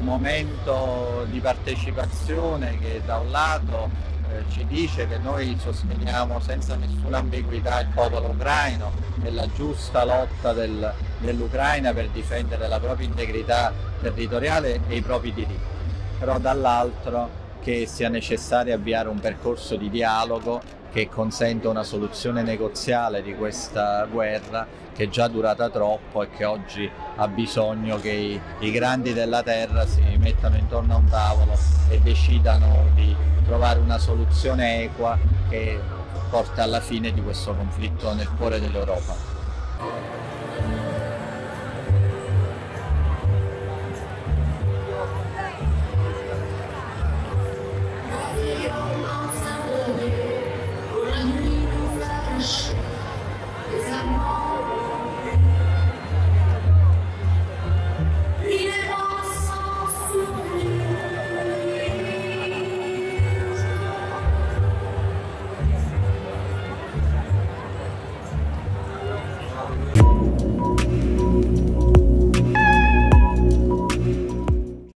momento di partecipazione che da un lato eh, ci dice che noi sosteniamo senza nessuna ambiguità il popolo ucraino e la giusta lotta del, dell'Ucraina per difendere la propria integrità territoriale e i propri diritti, però dall'altro che sia necessario avviare un percorso di dialogo che consenta una soluzione negoziale di questa guerra che è già durata troppo e che oggi ha bisogno che i, i grandi della terra si mettano intorno a un tavolo e decidano di trovare una soluzione equa che porta alla fine di questo conflitto nel cuore dell'Europa.